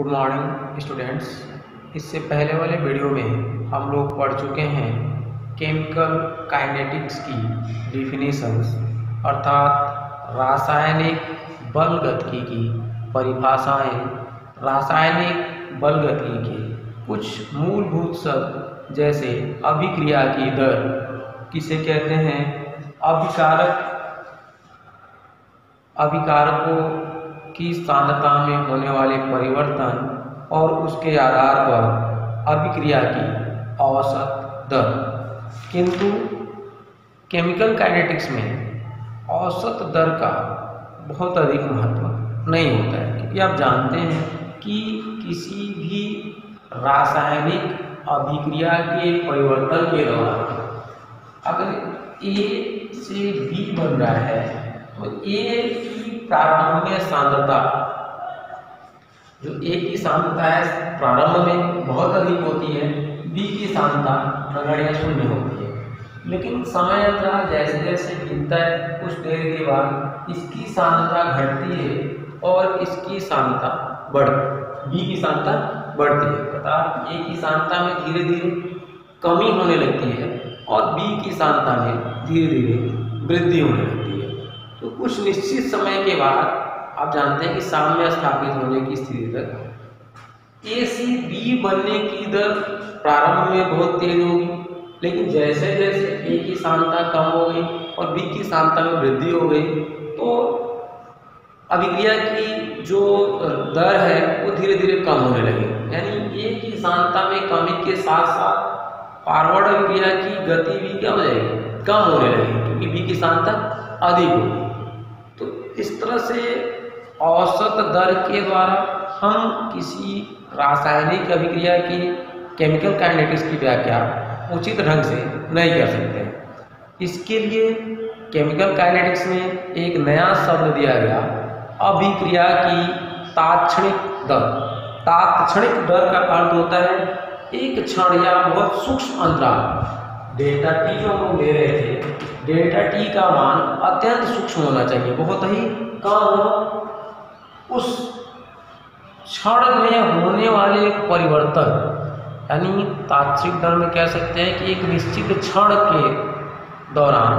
Good morning students इससे पहले वाले वीडियो में हम लोग पढ़ चुके हैं केमिकल काइनेटिक्स की डिफिनीशंस अर्थात रासायनिक बल गतिकी की परिभाषाएँ। रासायनिक बल गतिकी के कुछ मूलभूत शब्द, जैसे अभिक्रिया की दर, किसे कहते हैं? अभिकारक, अभिकारकों की सांद्रता में होने वाले परिवर्तन और उसके आधार पर अभिक्रिया की औसत दर। किंतु केमिकल काइनेटिक्स में औसत दर का बहुत अधिक महत्व नहीं होता है। क्योंकि आप जानते हैं कि किसी भी रासायनिक अभिक्रिया के परिवर्तन के दौरान अगर ए से बी बन रहा है तो ए की प्रारंभ में सांद्रता, जो ए की सांद्रता है, प्रारंभ में बहुत अधिक होती है बी की सांद्रता नगण्य शून्य होती है। लेकिन समय अंतराल जैसे जैसे बीतता है, कुछ देर के बाद इसकी सांद्रता घटती है और इसकी सांद्रता बढ़ बी की सांद्रता बढ़ती है। अर्थात ए की सांद्रता में धीरे धीरे कमी होने लगती है और बी की सांद्रता में धीरे धीरे वृद्धि होने लगती है। तो कुछ निश्चित समय के बाद आप जानते हैं कि साम्य स्थापित होने की स्थिति तक ए सी बी बनने की दर प्रारंभ में बहुत तेज होगी। लेकिन जैसे जैसे ए की सांद्रता कम हो गई और बी की सांद्रता में वृद्धि हो गई तो अभिक्रिया की जो दर है वो धीरे धीरे कम होने लगी। यानी ए की सांद्रता में कमी के साथ साथ फॉरवर्ड अभिक्रिया की गति भी क्या हो जाएगी, कम होने लगी, क्योंकि बी की सांद्रता अधिक होगी। इस तरह से औसत दर के द्वारा हम किसी रासायनिक अभिक्रिया की केमिकल काइनेटिक्स की व्याख्या उचित ढंग से नहीं कर सकते। इसके लिए केमिकल काइनेटिक्स में एक नया शब्द दिया गया, अभिक्रिया की तात्क्षणिक दर। तात्क्षणिक दर का अर्थ होता है एक क्षण या बहुत सूक्ष्म अंतराल। डेटा टी जो हम ले रहे थे डेल्टा टी का मान अत्यंत सूक्ष्म होना चाहिए, बहुत ही कम उस क्षण में होने वाले परिवर्तन, यानी तात्विक दर में कह सकते हैं कि एक निश्चित क्षण के दौरान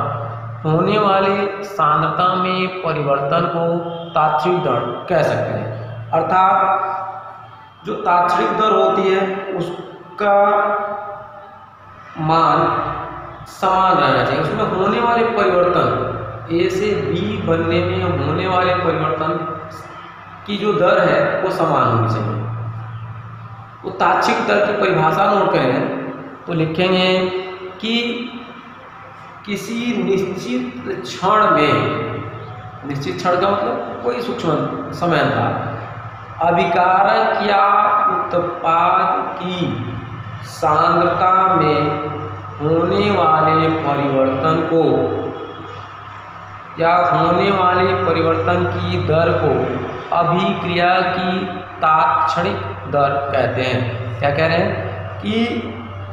होने वाले सांद्रता में परिवर्तन को तात्विक दर कह सकते हैं। अर्थात जो तात्विक दर होती है, उसका मान समान रहना चाहिए। उसमें होने वाले परिवर्तन ए से बी बनने में होने वाले परिवर्तन की जो दर है, वो समान होनी चाहिए। वो ताक्षिक दर की परिभाषा नोट करें तो लिखेंगे कि किसी निश्चित क्षण में, निश्चित क्षण का मतलब कोई सूक्ष्म समय था अभिकारक या उत्पाद की सांद्रता में होने वाले परिवर्तन को, या होने वाले परिवर्तन की दर को अभिक्रिया की तात्क्षणिक दर कहते हैं। क्या कह रहे हैं? कि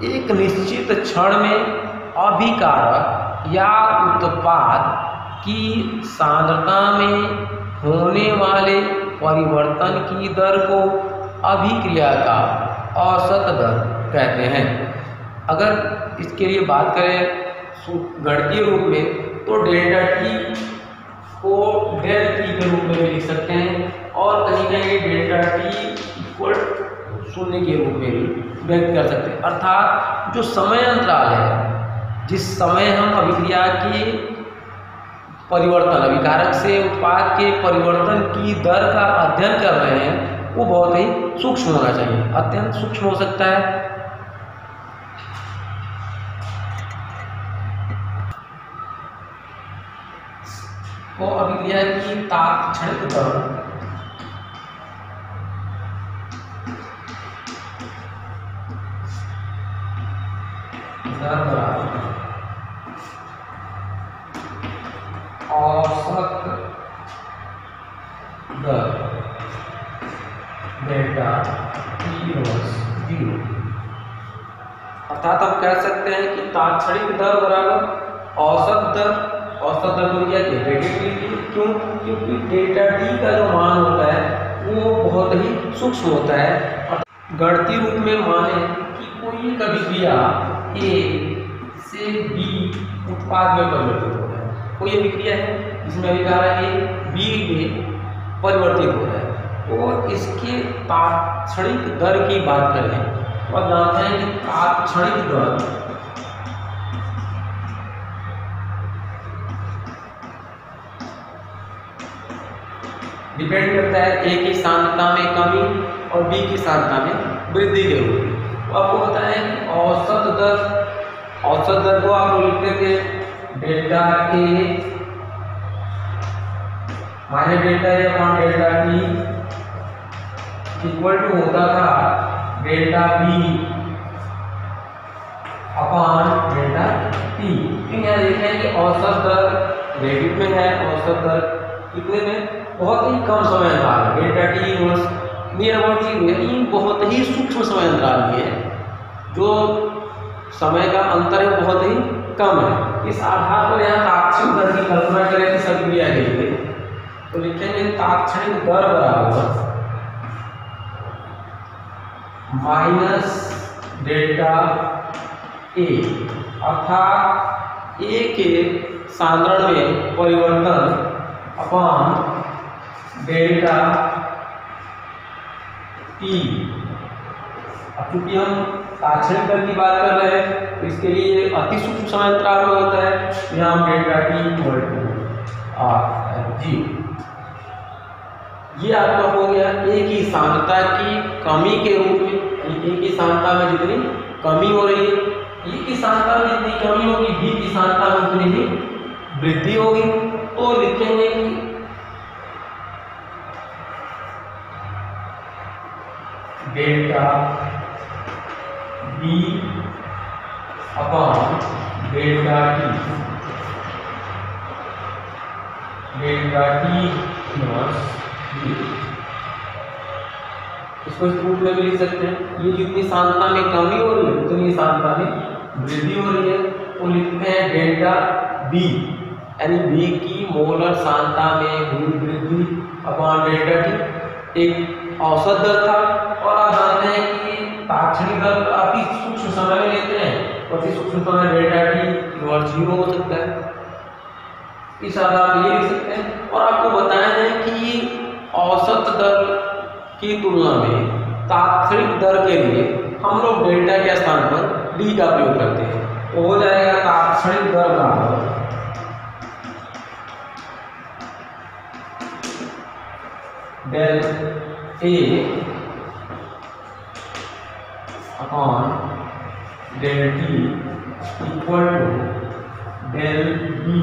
एक निश्चित क्षण में अभिकारक या उत्पाद की सांद्रता में होने वाले परिवर्तन की दर को अभिक्रिया का औसत दर कहते हैं। अगर इसके लिए बात करें गणकीय रूप में तो डेल्टा टी को डेल टी के रूप में भी लिख सकते हैं, और कहीं कहीं डेल्टा टी इक्वल शून्य के रूप में भी व्यक्त कर सकते हैं। अर्थात जो समय अंतराल है, जिस समय हम अभिक्रिया के परिवर्तन, अभिकारक से उत्पाद के परिवर्तन की दर का अध्ययन कर रहे हैं, वो बहुत ही सूक्ष्म होना चाहिए। अत्यंत सूक्ष्म हो सकता है को अभिक्रिया की तात्क्षणिक दर औसत दर डेल्टा टी ज़ीरो। अर्थात हम कह सकते हैं कि तात्क्षणिक दर बराबर औसत दर औसत दर को क्या हैं क्यों? क्योंकि डेल्टा टी का जो मान होता है, वो बहुत ही सूक्ष्म होता है। और गणती रूप में माने कि कोई एक अभिक्रिया ए से बी उत्पाद में परिवर्तित हो रहा है। कोई अभिक्रिया है, जिसमें अभी कहा है ए बी में परिवर्तित हो रहा है। तो इसके तात्क्षणिक दर की बात करें तो आप जानते हैं कि तात्क्षणिक दर डिपेंड करता है ए की सांद्रता में कमी और बी की सांद्रता में वृद्धि के में। तो आपको बताएँ कि औसत दर औसत दर को आप लिखते थे, delta A minus delta A upon delta T equal to होता था delta B upon delta T फिर यहाँ देखें कि औसत दर नेगेटिव में है, औसत दर कितने में? बहुत ही कम समय अंतराल है। Delta T inverse near about है ये बहुत ही सूक्ष्म समय अंतराल में है, जो समय का अंतर है बहुत ही कम है। इस आधार पर यहाँ ताक्षणिक दर की कल्पना करें कि सक्रिया के लिए। तो लिखेंगे, ताक्षणिक दर बराबर माइनस डेल्टा ए अर्थात ए के सांद्रण में परिवर्तन अपॉन डेल्टा टी अब चूँकि हम ताक्षणिक दर की बात कर रहे हैं तो इसके लिए अति सूक्ष्म समय अंतराल में होता है। यहाँ हम delta T equal to R G ये आपका हो गया एक ही सांद्रता की कमी के रूप में एक की सांद्रता में जितनी कमी हो रही है। ए की सांद्रता में जितनी कमी होगी बी की सांद्रता में उतनी ही वृद्धि होगी। तो लिखेंगे कि delta B upon delta T delta T inverse B इसको इस रूप में भी लिख सकते हैं। ये जितनी सांद्रता में कमी हो रही है उतनी सांद्रता में वृद्धि हो रही है, वो लिखते हैं डेल्टा बी यानी बी की मोलर सांद्रता में हुई वृद्धि अपॉन डेल्टा टी। एक औसत दर था और आप जानते हैं कि ताक्षणिक दर अति सूक्ष्म समय में लेते हैं। अति सूक्ष्म समय डेल्टा टी इनवर्स ज़ीरो हो सकता है। इस आधार पर ये लिख सकते हैं। और आपको बताया है कि औसत दर की तुलना में तात्क्षणिक दर के लिए हम लोग डेल्टा के स्थान पर डी का प्रयोग करते हैं। तो हो जाएगा तात्क्षणिक दर बराबर। Del A upon del T equal to del B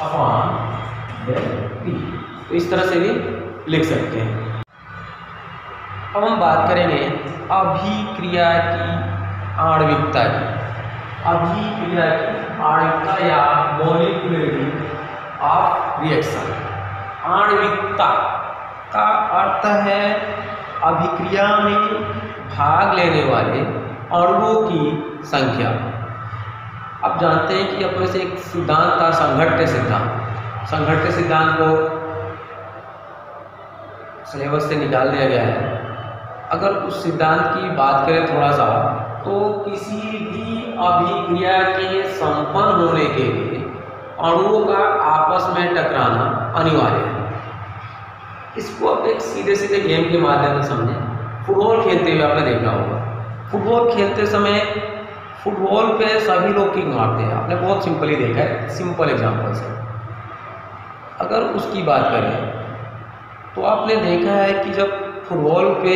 upon del T तो इस तरह से भी लिख सकते हैं। अब हम बात करेंगे अभिक्रिया की आणविकता की। अभिक्रिया की आणविकता या मोलिकुलरिटी ऑफ़ रिएक्शन आणविकता। का अर्थ है अभिक्रिया में भाग लेने वाले अणुओं की संख्या। आप जानते हैं कि अपने से एक सिद्धांत था संघट्य सिद्धांत। संघट्य सिद्धांत को सिलेबस से निकाल दिया गया है। अगर उस सिद्धांत की बात करें थोड़ा सा तो किसी भी अभिक्रिया के संपन्न होने के लिए अणुओं का आपस में टकराना अनिवार्य है। इसको आप एक सीधे सीधे गेम के माध्यम से समझें। फुटबॉल खेलते हुए आपने देखा होगा। फुटबॉल खेलते समय फुटबॉल पे सभी लोग किक मारते हैं। आपने बहुत सिंपली देखा है, सिंपल एग्जांपल से। अगर उसकी बात करें तो आपने देखा है कि जब फुटबॉल पे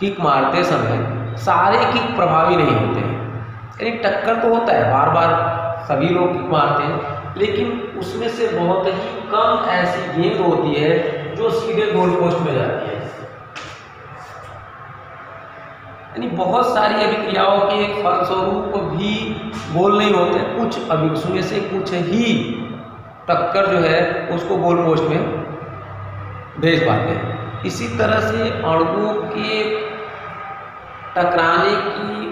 किक मारते समय सारे किक प्रभावी नहीं होते हैं। यानी टक्कर तो होता है बार बार सभी लोग किक मारते हैं। लेकिन उसमें से बहुत ही कम ऐसी गेंद होती है जो सीधे गोल पोस्ट में जाती है। यानी बहुत सारी अभिक्रियाओं के फलस्वरूप भी गोल नहीं होते, कुछ अभी उसमें से कुछ ही टक्कर जो है उसको गोल पोस्ट में भेज पाते हैं। इसी तरह से अणुओं के टकराने की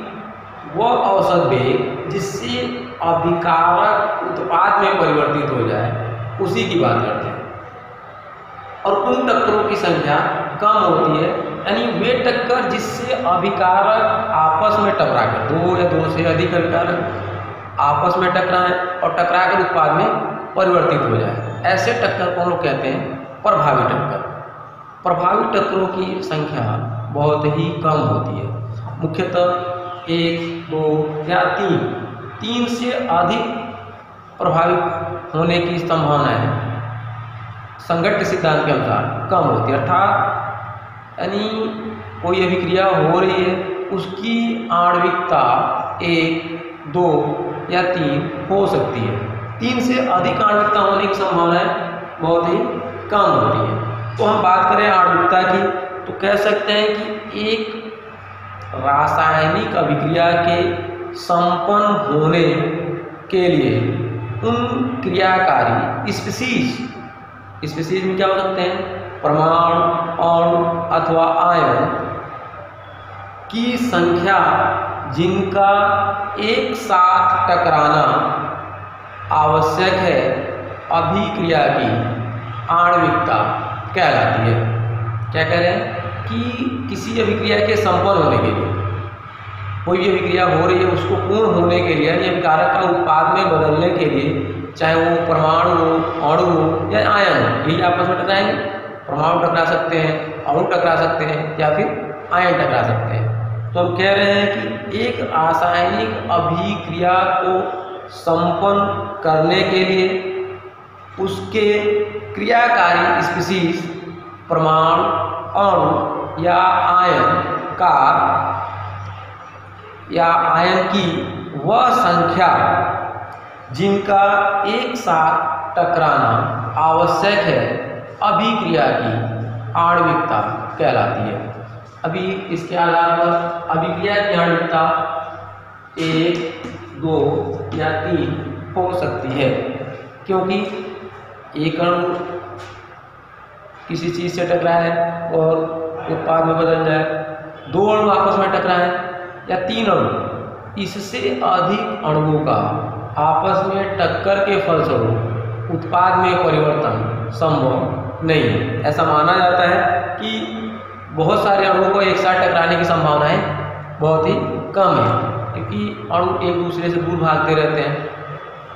वह औसत वेग जिससे अभिकारक उत्पाद में परिवर्तित हो जाए, उसी की बात करते हैं। और उन टक्करों की संख्या कम होती है, यानी वे टक्कर जिससे अभिकारक आपस में टकरा कर, दो या दो से अधिक अभिकारक आपस में टकराएँ और टकरा कर उत्पाद में परिवर्तित हो जाए। ऐसे टक्कर को लोग कहते हैं प्रभावी टक्कर। प्रभावी टक्करों की संख्या बहुत ही कम होती है। मुख्यतः एक, दो या तीन। तीन से अधिक प्रभावित होने की संभावना है। संगठित सिद्धांत के अनुसार कम होती है। अर्थात, यानी कोई अभिक्रिया हो रही है, उसकी आणविकता एक, दो या तीन हो सकती है। तीन से अधिक आणविकता होने की संभावना बहुत ही कम होती है। तो हम बात करें आणविकता की तो कह सकते हैं कि एक रासायनिक अभिक्रिया के संपन्न होने के लिए उन क्रियाकारी स्पीसीज स्पीसीज में क्या हो सकते हैं? प्रमाण, अणु अथवा आयन की संख्या जिनका एक साथ टकराना आवश्यक है। अभिक्रिया की आणविकता कहलाती है। क्या कह रहे हैं? कि किसी अभिक्रिया के संपन्न होने के लिए। कोई भी अभिक्रिया हो रही है उसको पूर्ण होने के लिए, यानी कारक का उत्पाद में बदलने के लिए, चाहे वो परमाणु हो, अणु हो, या आयन हो, यही आपस में टकराएँगे। परमाणु टकरा सकते हैं, अणु टकरा सकते हैं, या फिर आयन टकरा सकते हैं। तो हम कह रहे हैं कि एक रासायनिक अभिक्रिया को संपन्न करने के लिए उसके क्रियाकारी स्पीसीज परमाणु, अणु या आयन का या आयन की वह संख्या जिनका एक साथ टकराना आवश्यक है, अभिक्रिया की आणविकता कहलाती है। अभी इसके पर अभिक्रिया की आणविकता एक, दो या तीन हो सकती है, क्योंकि एक अणु किसी चीज़ से टकराए और उत्पाद में बदल जाए, दो अणु आपस में टकराए या तीन अणु। इससे अधिक अणुओं का आपस में टक्कर के फलस्वरूप उत्पाद में परिवर्तन संभव नहीं है। ऐसा माना जाता है कि बहुत सारे अणुओं को एक साथ टकराने की संभावनाएँ बहुत ही कम है, क्योंकि अणु एक दूसरे से दूर भागते रहते हैं।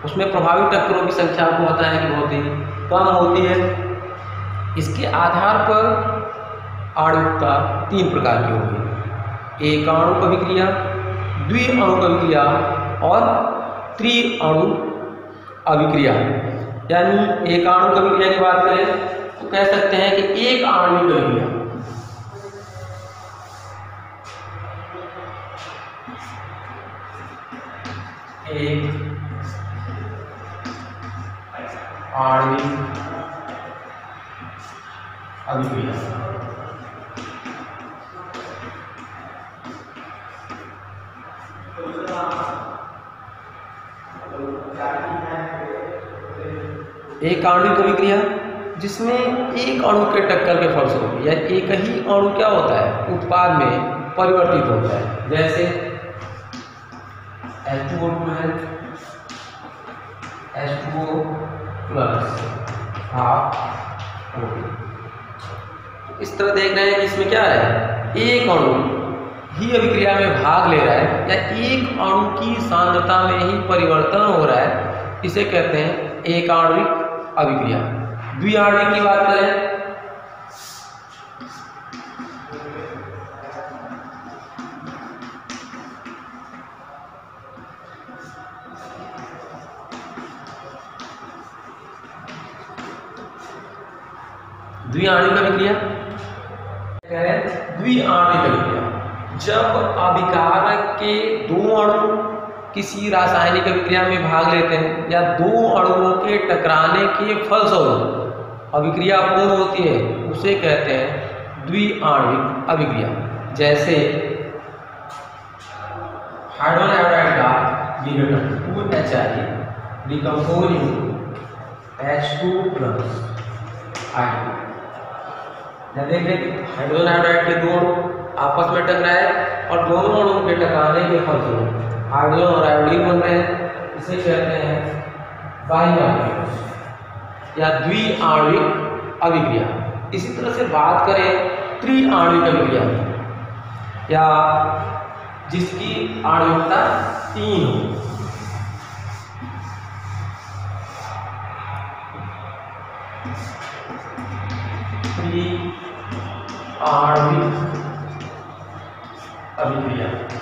उसमें प्रभावी टक्करों की संख्या आपको पता है कि बहुत ही कम होती है। इसके आधार पर आणुकता तीन प्रकार की होगी। एकाणु अभिक्रिया द्विअणु अभिक्रिया और त्रि अणु अभिक्रिया यानी एक एकाणु अभिक्रिया की बात करें तो कह सकते हैं कि एक आणविक अभिक्रिया एक आणविक अभिक्रिया एक आणविक अभिक्रिया जिसमें एक अणु के टक्कर के फलस्वरूप या एक ही अणु क्या होता है? उत्पाद में परिवर्तित होता है। जैसे H2O2 है H2O प्लस हाफ़ इस तरह देख रहे हैं कि इसमें क्या है? एक अणु ही अभिक्रिया में भाग ले रहा है, या एक अणु की सांद्रता में ही परिवर्तन हो रहा है, इसे कहते हैं एक आणविक अभिक्रिया। द्विआण्विक की बात करें द्विआण्विक अभिक्रिया। कह रहे हैं द्विआण्विक अभिक्रिया। जब अभिकारक के दो अणु किसी रासायनिक अभिक्रिया में भाग लेते हैं या दो अणुओं के टकराने के फलस्वरूप अभिक्रिया पूर्ण होती है उसे कहते हैं द्विआण्विक अभिक्रिया जैसे हाइड्रोजन का विघटन H I decomposing H two plus देखें हाइड्रोजन आयोडाइड के दो अणु आपस में टकराए और दोनों अणुओं के टकराने के फलस्वरूप हाइड्रोजन और आयोडीन बन रहे हैं, इसे कहते हैं बाइनॉर्डिक या द्वि द्विआण्विक अभिक्रिया। इसी तरह से बात करें त्रिआणविक अभिक्रिया या जिसकी आणविकता तीन हो। आणविक अभिक्रिया।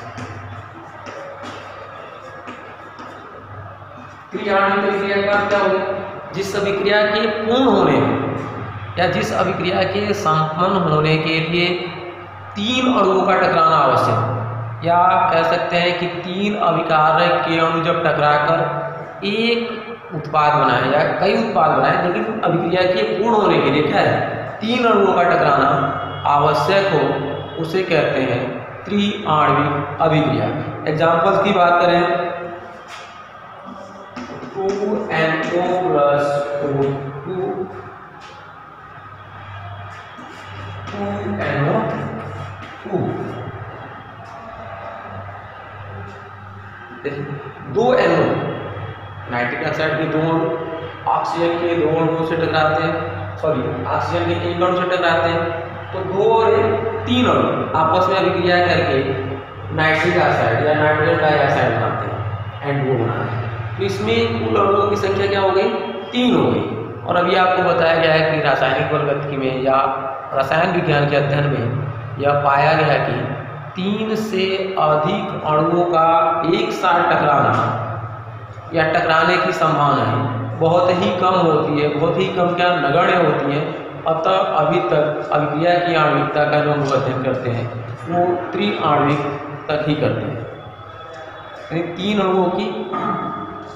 त्रिआणविक अभिक्रिया का क्या होगा जिस अभिक्रिया के पूर्ण होने या जिस अभिक्रिया के संपन्न होने के लिए तीन अणुओं का टकराना आवश्यक या कह सकते हैं कि तीन अभिकार के अणु जब टकराकर एक उत्पाद बनाए या कई उत्पाद बनाए, लेकिन अभिक्रिया के पूर्ण होने के लिए क्या है? तीन अणुओं का टकराना आवश्यक हो, उसे कहते हैं त्रिआणविक अभिक्रिया। एग्जाम्पल्स की बात करें two N O plus two two two N O two दो एनओ नाइट्रिक ऑक्साइड के दो अणु ऑक्सीजन के दो अणुओं से टकराते हैं. सॉरी ऑक्सीजन के एक अणु से टकराते हैं. तो दो और तीन अणु आपस में अभिक्रिया करके नाइट्रिक ऑक्साइड या नाइट्रोजन डाइऑक्साइड बनाते हैं. एंड वो बनाते हैं. तो इसमें कुल अणुओं की संख्या क्या हो गई? तीन हो गई। और अभी आपको बताया गया है कि रासायनिक बलगतिकी में या रसायन विज्ञान के अध्ययन में यह पाया गया कि तीन से अधिक अणुओं का एक साथ टकराना या टकराने की संभावनाएँ बहुत ही कम होती है, बहुत ही कम क्या नगण्य होती है। अतः अभी तक अभिक्रिया की आणविकता का जो हम अध्ययन करते हैं, वो त्रिआणविक तक ही करते हैं। यानी तीन अणुओं की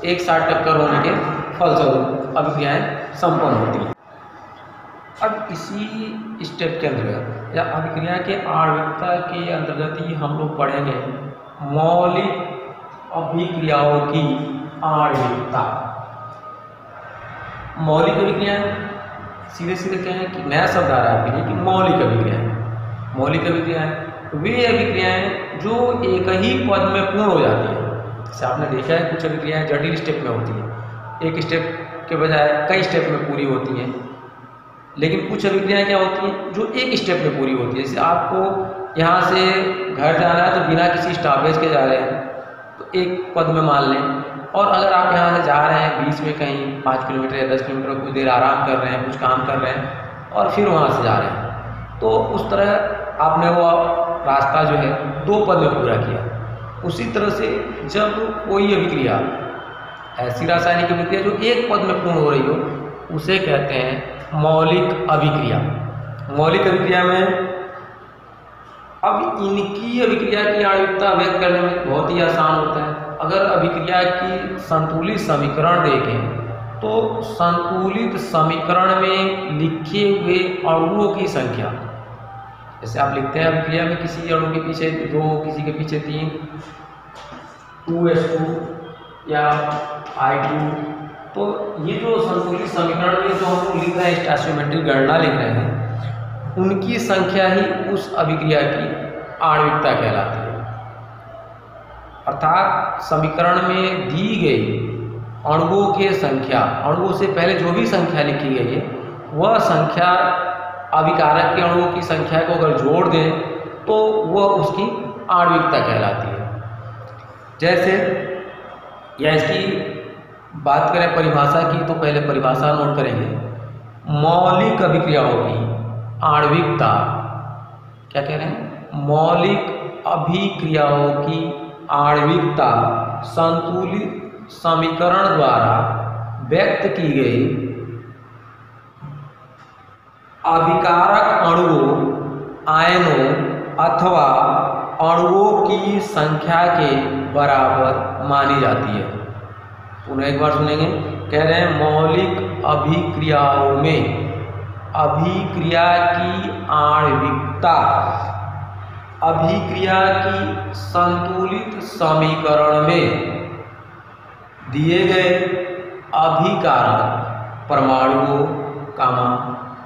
एक साथ टक्कर होने के फलस्वरूप अभिक्रियाएँ संपन्न होती हैं। अब इसी स्टेप के अंतर्गत, या अभिक्रिया के आणविकता के अंतर्गत ही हम लोग पढ़ेंगे मौलिक अभिक्रियाओं की आणविकता। मौलिक अभिक्रिया, सीधे सीधे कहें कि नया शब्द आ रहा है आपके लिए कि मौलिक अभिक्रियाएँ मौलिक अभिक्रियाएँ वे अभिक्रियाएँ जो एक ही पद में पूर्ण हो जाती हैं। जैसे आपने देखा है, कुछ अभिक्रियाएँ जटिल स्टेप में होती हैं। एक स्टेप के बजाय कई स्टेप में पूरी होती हैं। लेकिन कुछ अभिक्रियाएँ क्या होती हैं? जो एक स्टेप में पूरी होती है। जैसे आपको यहाँ से घर जाना है तो बिना किसी स्टॉपेज के जा रहे हैं तो एक पद में मान लें। और अगर आप यहाँ से जा रहे हैं, बीच में कहीं पाँच किलोमीटर या दस किलोमीटर कुछ देर आराम कर रहे हैं, कुछ काम कर रहे हैं, और फिर वहाँ से जा रहे हैं तो उस तरह आपने वो रास्ता जो है, दो पद में पूरा किया। उसी तरह से जब कोई अभिक्रिया, ऐसी रासायनिक अभिक्रिया जो एक पद में पूर्ण हो रही हो, उसे कहते हैं मौलिक अभिक्रिया। मौलिक अभिक्रिया में अब इनकी अभिक्रिया की आणविकता व्यक्त करने में बहुत ही आसान होता है। अगर अभिक्रिया की संतुलित समीकरण देखें तो संतुलित समीकरण में लिखे हुए अणुओं की संख्या जैसे आप लिखते हैं अभिक्रिया में किसी अणु के पीछे दो, किसी के पीछे तीन, टू एस टू या आई टू। तो ये जो संतुलित समीकरण में जो हम लिख रहे हैं स्टैचोमेट्रिक गणना लिख रहे हैं, उनकी संख्या ही उस अभिक्रिया की आणविकता कहलाती है। अर्थात समीकरण में दी गई अणुओं के संख्या, अणुओं से पहले जो भी संख्या लिखी गई है, वह संख्या अभिकारक के अणुओं की संख्या को अगर जोड़ दें तो वह उसकी आणविकता कहलाती है। जैसे, या इसकी बात करें परिभाषा की तो पहले परिभाषा नोट करेंगे। मौलिक अभिक्रियाओं की आणविकता, क्या कह रहे हैं? मौलिक अभिक्रियाओं की आणविकता संतुलित समीकरण द्वारा व्यक्त की गई अभिकारक अणुओं, आयनों अथवा अणुओं की संख्या के बराबर मानी जाती है। पुनः एक बार सुनेंगे। कह रहे हैं, मौलिक अभिक्रियाओं में अभिक्रिया की आणविकता, अभिक्रिया की संतुलित समीकरण में दिए गए अभिकारक परमाणुओं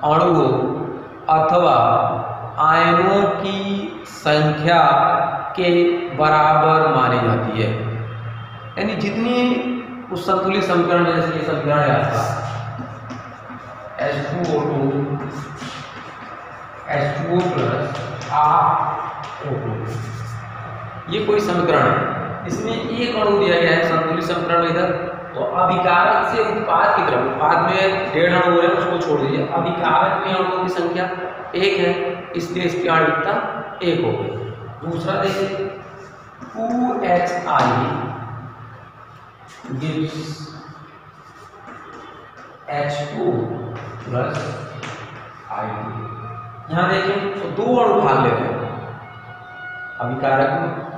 अणुओं अथवा आयनों की संख्या के बराबर मानी जाती है। यानी जितनी उस संतुलित समीकरण जैसे ये समीकरण है आपका H two O two two plus R O two ये कोई समीकरण है। इसमें एक अणु दिया गया है, संतुलित समीकरण इधर। तो अभिकारक से उत्पाद की तरफ़, उत्पाद में डेढ़ अणु हो, उसको छोड़ दीजिए। अभिकारक में अणुओं की संख्या एक है, इसलिए इसकी आणविकता एक हो गई। दूसरा देखिए, two H I gives H two plus I two. यहाँ देखें तो दो अणु भाग ले रहे हैं। अभिकारक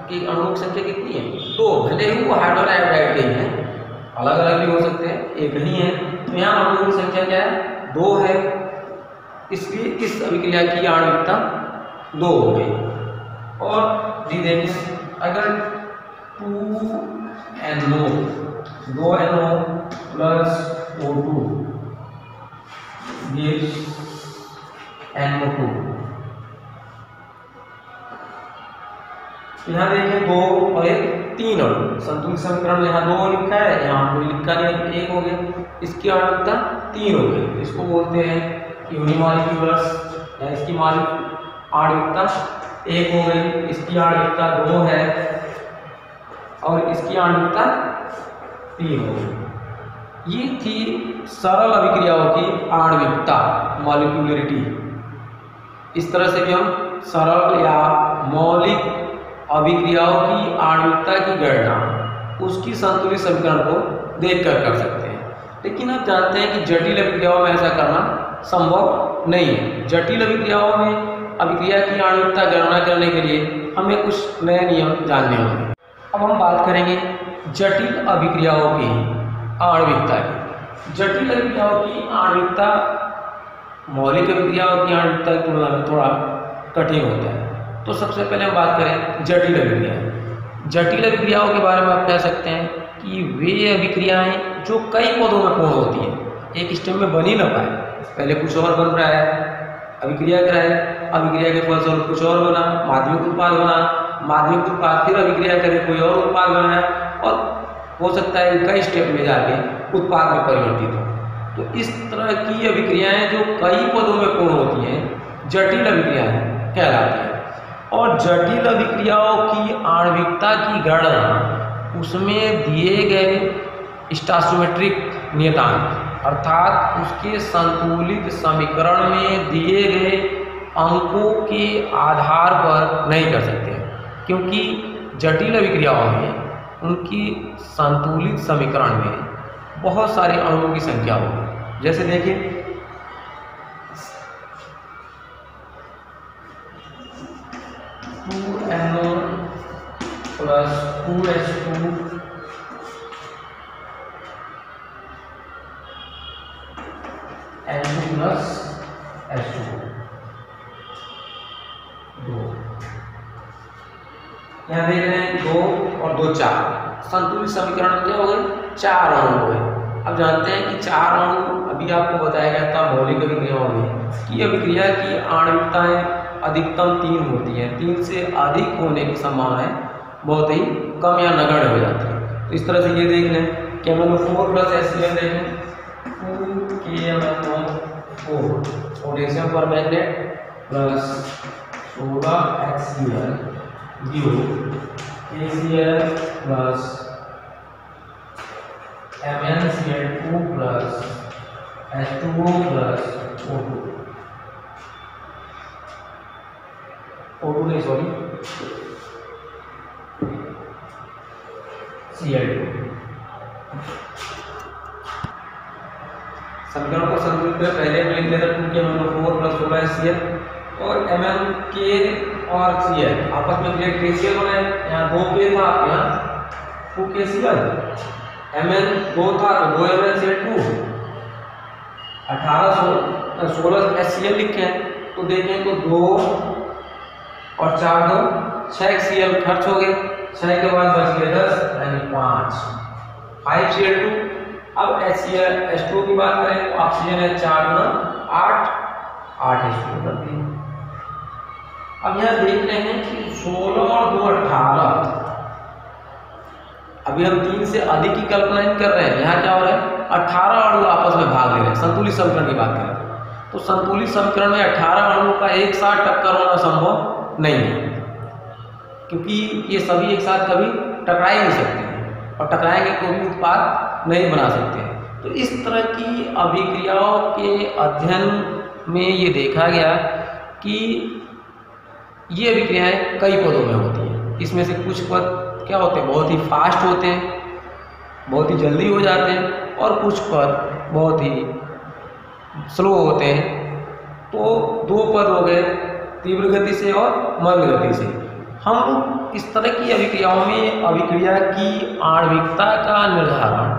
की अणुओं की संख्या कितनी है? दो। भले ही वो हाइड्रोजन आयोडाइड के हैं अलग अलग भी हो सकते हैं, एक ही है। तो यहाँ अणुओं की संख्या क्या है? दो है। इसलिए इस अभिक्रिया की आणविकता दो हो गई। और जी देखिए अगर टू एन ओ, दो N O plus O two N O two. यहाँ देखिए दो और एक तीन अणु संतुलित समीकरण यहाँ दो लिखा है, यहाँ कोई लिखा नहीं एक हो गया। इसकी आणविकता तीन हो गई। इसको बोलते हैं यूनिमॉलिक्यूलर्स या इसकी मालिक आणविकता एक हो गई। इसकी आणविकता दो है और इसकी आणविकता तीन हो गई। ये थी सरल अभिक्रियाओं की आणविकता मॉलिक्यूलरिटी इस तरह से भी हम सरल या मौलिक अभिक्रियाओं की आणविकता की गणना उसकी संतुलित समीकरण को देखकर कर सकते हैं। लेकिन आप जानते हैं कि जटिल अभिक्रियाओं में ऐसा करना संभव नहीं है। जटिल अभिक्रियाओं में अभिक्रिया की आणविकता गणना करने के लिए हमें कुछ नए नियम जानने होंगे। अब हम बात करेंगे जटिल अभिक्रियाओं की आणविकता की। जटिल अभिक्रियाओं की आणविकता, मौलिक अभिक्रियाओं की आणविकता की तुलना में थोड़ा कठिन होता है। तो सबसे पहले हम बात करें जटिल अभिक्रिया जटिल अभिक्रियाओं के बारे में आप कह सकते हैं कि वे अभिक्रियाएँ जो कई पदों में पूर्ण होती हैं। एक स्टेम में बन ही ना पाए। पहले कुछ और बन रहा है, अभिक्रिया कराए अभिक्रिया के फलस्वरूप कुछ और बना, माध्यमिक उत्पाद बना। माध्यमिक उत्पाद फिर अभिक्रिया करे, कोई और उत्पाद बनाया और हो सकता है कई स्टेप में जाके उत्पाद में परिवर्तित हो। तो इस तरह की अभिक्रियाएँ जो कई पदों में पूर्ण होती हैं, जटिल अभिक्रियाएँ कहलाती हैं। और जटिल अभिक्रियाओं की आणविकता की गणना उसमें दिए गए स्टासोमेट्रिक नियतांक, अर्थात उसके संतुलित समीकरण में दिए गए अंकों के आधार पर नहीं कर सकते, क्योंकि जटिल अभिक्रियाओं में, उनकी संतुलित समीकरण में बहुत सारे अणुओं की संख्या होगी। जैसे देखिए plus 2h2 N2 plus H2 दो। यहाँ देख रहे हैं दो और दो चार। संतुलित समीकरण क्या हो गए? चार अणु हो गए। अब जानते हैं कि चार अणु अभी आपको बताया गया था, मौलिक अभिक्रियाओं में, कि अभिक्रिया की आणविकताएँ अधिकतम तीन होती है। तीन से अधिक होने की संभावना है, बहुत ही कम या नगण्य हो जाती है। तो इस तरह से ये देख लें कि हम लोग four plus S C L देखें। Two K M N four. Potassium पर मैग्नेट प्लस सोलह X C L U A C L plus M N C L two plus H two O plus O two. O two नहीं sorry C L two समीकरण को संतुलित करें पहले में लिख देना टू के मतलब फोर प्लस सोलह सी एल और एम एन के और सी एल आपस में ग्रेड रेशियो बनाए यहाँ दो के था यहाँ टू के सी एल एम एन दो था तो दो M N C L two अठारह सो सोलह एस सी एल लिखे हैं तो देखें तो दो और चार दो छः सी एल खर्च हो गए। छः के बाद बच गए दस, यानी पाँच। फाइव सी एल टू अब H C L H two की बात करें तो ऑक्सीजन है चार गुना आठ आठ एच टू कर दिए अब यहाँ देख रहे हैं कि सोलह और दो अठारह। अभी हम तीन से अधिक की कल्पना नहीं कर रहे हैं। यहाँ क्या हो रहा है? अठारह अणु आपस में भाग ले रहे हैं। संतुलित समीकरण की बात करें। तो संतुलित समीकरण में 18 अणुओं का एक साथ टक्कर होना संभव नहीं है। क्योंकि ये सभी एक साथ कभी टकरा ही नहीं सकते और टकराएँगे कोई भी उत्पाद नहीं बना सकते। तो इस तरह की अभिक्रियाओं के अध्ययन में ये देखा गया कि ये अभिक्रियाएँ कई पदों में होती हैं। इसमें से कुछ पद क्या होते हैं? बहुत ही फास्ट होते हैं, बहुत ही जल्दी हो जाते हैं और कुछ पद बहुत ही स्लो होते हैं। तो दो पद हो गए तीव्र गति से और मंद गति से। हम इस तरह की अभिक्रियाओं में अभिक्रिया की आणविकता का निर्धारण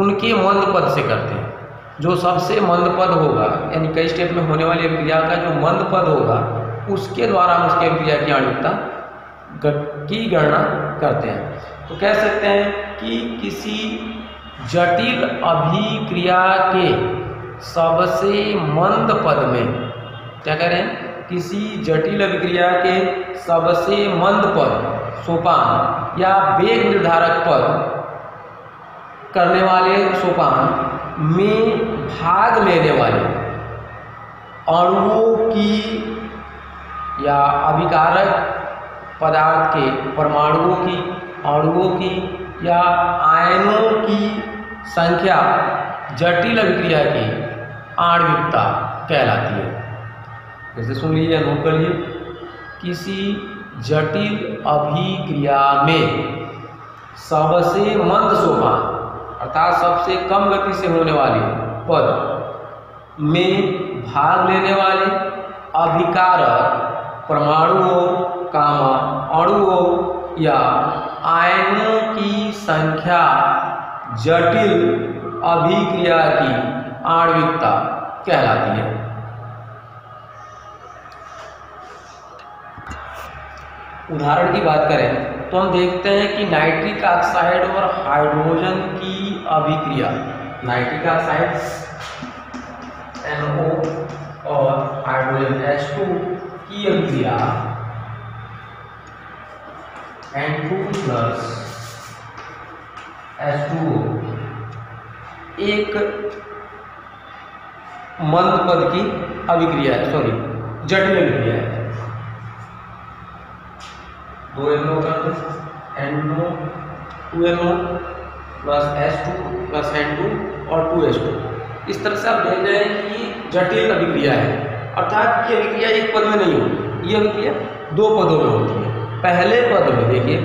उनके मंद पद से करते हैं। जो सबसे मंद पद होगा, यानी कई स्टेप में होने वाली अभिक्रिया का जो मंद पद होगा, उसके द्वारा हम उसकी अभिक्रिया की आणविकता की गणना करते हैं। तो कह सकते हैं कि किसी जटिल अभिक्रिया के सबसे मंद पद में क्या कह रहे हैं? किसी जटिल अभिक्रिया के सबसे मंद पद, सोपान, या वेग निर्धारक पद करने वाले सोपान में भाग लेने वाले अणुओं की या अभिकारक पदार्थ के परमाणुओं की, अणुओं की या आयनों की संख्या जटिल अभिक्रिया की आणविकता कहलाती है। जैसे सुन लीजिए नोट कर लीजिए, किसी जटिल अभिक्रिया में सबसे मंद सोपान अर्थात सबसे कम गति से होने वाले पद में भाग लेने वाले अभिकारक परमाणुओं कामा अणुओं या आयनों की संख्या जटिल अभिक्रिया की आणविकता कहलाती है। उदाहरण की बात करें तो हम देखते हैं कि नाइट्रिक ऑक्साइड और हाइड्रोजन की अभिक्रिया। नाइट्रिक ऑक्साइड NO और हाइड्रोजन H2 की अभिक्रिया। N2 प्लस H2O एक मंद पद की अभिक्रिया है सॉरी जटिल अभिक्रिया है। दो एन ओ दो N O two N O plus S two plus N two और टू एस टू इस तरह से आप देख रहे हैं कि जटिल अभिक्रिया है। अर्थात ये अभिक्रिया एक पद में नहीं होती। ये अभिक्रिया दो पदों में होती है। पहले पद में देखिए।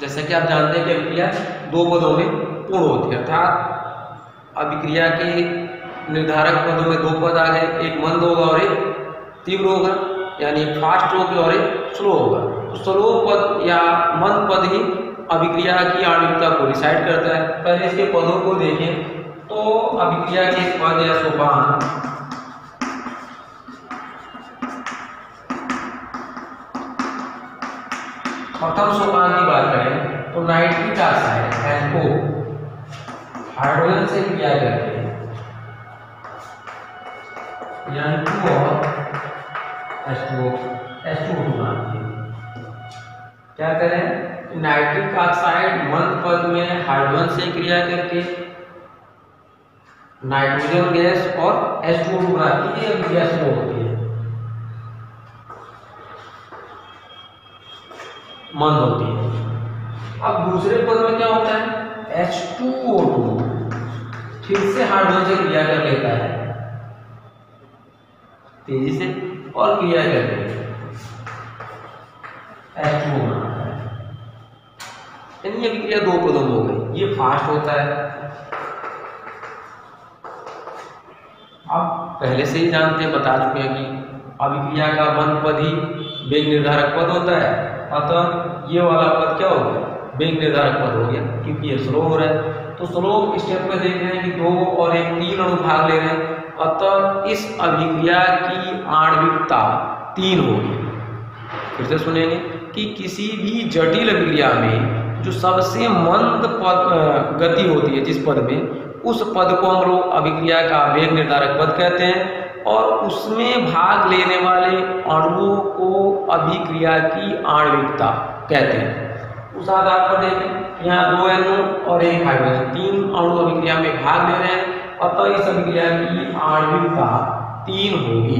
जैसा कि आप जानते हैं कि अभिक्रिया दो पदों में पूर्ण होती है। अर्थात अभिक्रिया के निर्धारक पदों में दो पद आ गए। एक मंद होगा और एक तीव्र होगा। यानी फास्ट होगी और स्लो होगा तो स्लो पद या मंद पद ही अभिक्रिया की आणविकता को डिसाइड करता है। पहले इसके पदों को देखें तो अभिक्रिया के पद या सोपान। प्रथम सोपान की बात करें तो नाइट्रिक ऑक्साइड एनओ हाइड्रोजन से क्रिया करते हैं। यानी टू और H2O H2O बनाते हैं क्या करें? नाइट्रिक ऑक्साइड मंद पद में हाइड्रोजन से क्रिया करके, नाइट्रोजन गैस और H2O बनाती है गैस में होती है। मंद होती है। अब दूसरे पद में क्या होता है? H2O2 फिर से हाइड्रोजन से क्रिया कर लेता है। तेज़ी से और क्रिया करके H2O बनाता है। यानी ये क्रिया दो पदों में हो गई। ये फास्ट होता है। आप पहले से ही जानते हैं, बता चुके हैं कि अभिक्रिया का वन पद ही वेग निर्धारक पद होता है। अतः ये वाला पद क्या हो गया? वेग निर्धारक पद हो गया, क्योंकि ये स्लो हो रहा है। तो स्लो स्टेप में देख रहे हैं कि दो और एक तीन अणु भाग ले रहे हैं। अतः इस अभिक्रिया की आणविकता तीन होगी फिर से सुनेंगे कि किसी भी जटिल अभिक्रिया में जो सबसे मंद पद गति होती है जिस पद में, उस पद को हम लोग अभिक्रिया का वेग निर्धारक पद कहते हैं और उसमें भाग लेने वाले अणुओं को अभिक्रिया की आणविकता कहते हैं। उस आधार पर देखें, यहाँ दो एन और एक हाइड्रोजन, तीन अणु अभिक्रिया में भाग ले रहे हैं। अतः इस अभिक्रिया की आणविकता तीन होगी।